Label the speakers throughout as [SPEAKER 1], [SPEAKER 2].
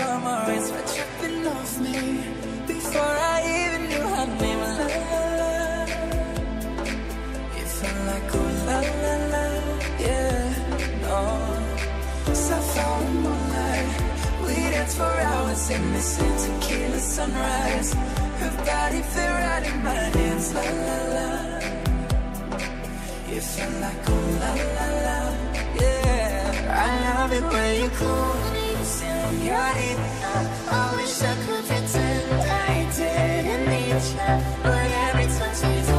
[SPEAKER 1] summer off me before I even knew her name. La la la, it felt like oh la la la, yeah, no. Sapphire moonlight, we danced for hours in the same tequila sunrise. Her body fit right in my hands, la la la. It felt like oh la la la, yeah. I love it when you call señorita. I wish I could pretend I didn't need you, but every touch is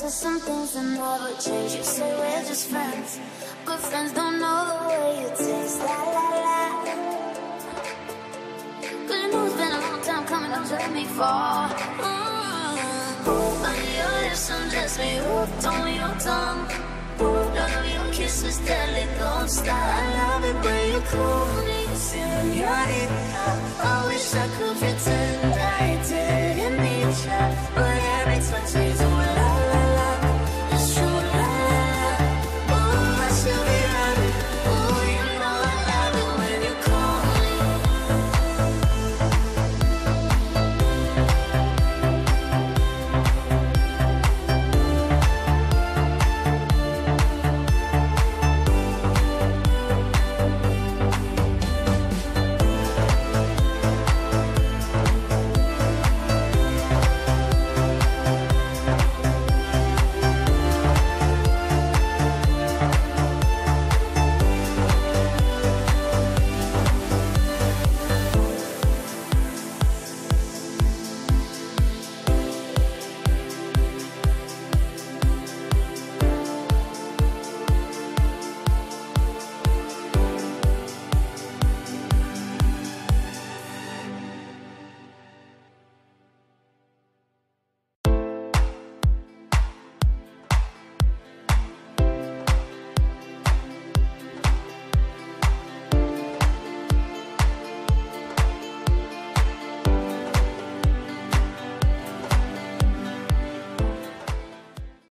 [SPEAKER 2] Just some things that never change. You say we're just friends. Good friends don't know the way you taste. La la la. Cause you know it's been a long time coming, don't let me fall. Mm. On your lips, I'm just me hooked on your tongue. Of your kisses, deadly, don't stop.
[SPEAKER 1] I love it when you call me señorita. I wish I